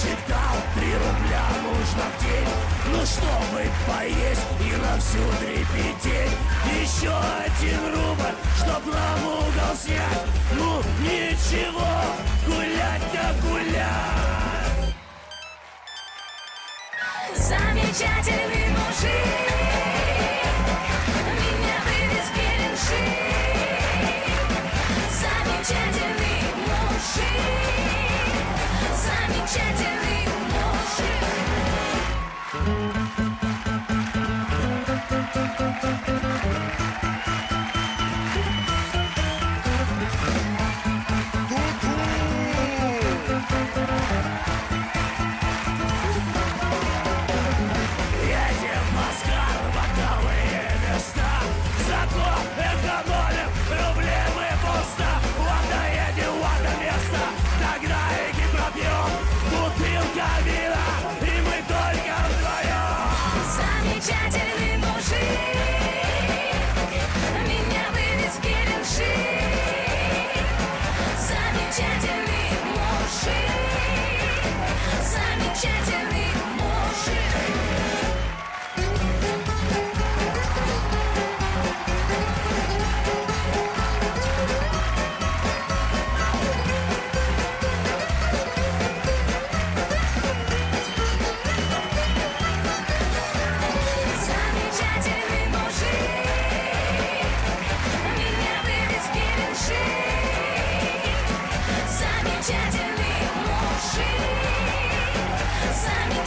посчитал, три рубля нужно в день. Ну, чтобы поесть и на всю дрепетень Еще один рубль, чтоб нам угол снять. Ну, ничего, гулять да гулять. Замечательный мужик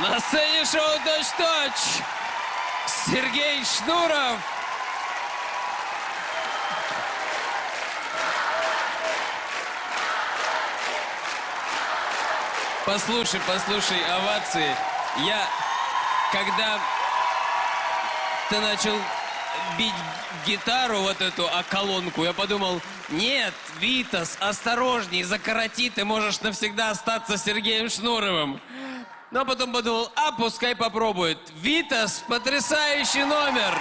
На сцене шоу «Точь-точь» Сергей Шнуров. Послушай, послушай, овации. Я, когда ты начал бить гитару, вот эту, а колонку, я подумал, нет, Витас, осторожней, закороти, ты можешь навсегда остаться Сергеем Шнуровым. Но потом подумал, а пускай попробует. Витас, потрясающий номер.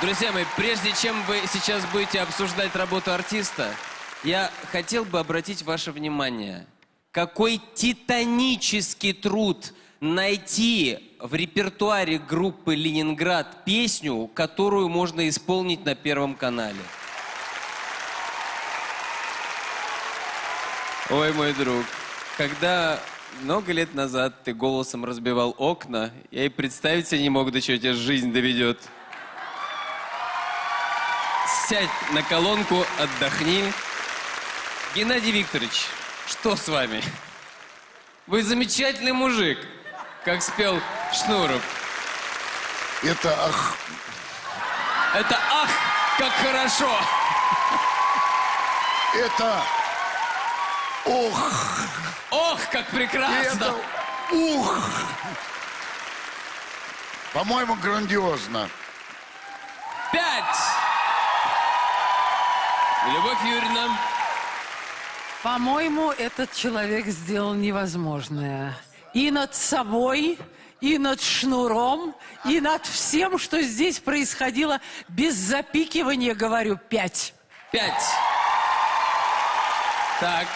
Друзья мои, прежде чем вы сейчас будете обсуждать работу артиста, я хотел бы обратить ваше внимание, какой титанический труд найти в репертуаре группы «Ленинград» песню, которую можно исполнить на Первом канале. Ой, мой друг, когда много лет назад ты голосом разбивал окна, я и представить себе не мог, до чего тебя жизнь доведет. Сядь на колонку, отдохни. Геннадий Викторович, что с вами? Вы замечательный мужик, как спел Шнуров. Это ах, Это ах, как хорошо! это ох, Ох, как и прекрасно! это ух. По-моему, грандиозно. Пять! Любовь Юрьевна, По-моему, этот человек сделал невозможное. И над собой, и над шнуром, и над всем, что здесь происходило, без запикивания, говорю, пять. пять. Так,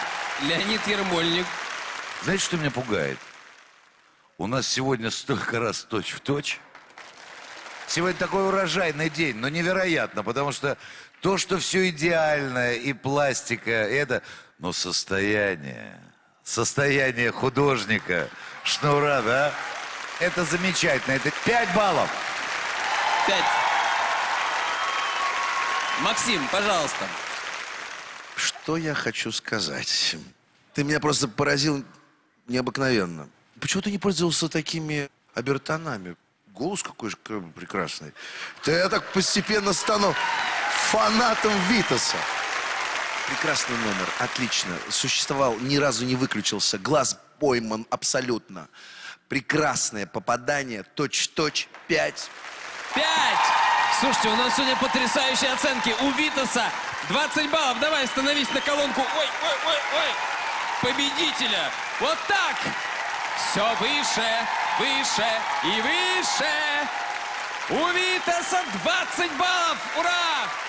Леонид Ермольник. Знаете, что меня пугает? У нас сегодня столько раз точь в точь. Сегодня такой урожайный день, но невероятно, потому что то, что все идеально, и пластика, и это, но состояние, состояние художника, шнура, да, это замечательно, это 5 баллов. Пять. Максим, пожалуйста. Что я хочу сказать? Ты меня просто поразил необыкновенно. Почему ты не пользовался такими обертонами? Голос какой же прекрасный. Да я так постепенно стану фанатом Витаса. Прекрасный номер, отлично. Существовал, ни разу не выключился. Глаз пойман абсолютно. Прекрасное попадание, точь-точь, пять. Пять! Слушайте, у нас сегодня потрясающие оценки. У Витаса 20 баллов. Давай, становись на колонку. Ой, ой, ой, ой. Победителя. Вот так. Все выше, выше и выше. У Витаса 20 баллов. Ура!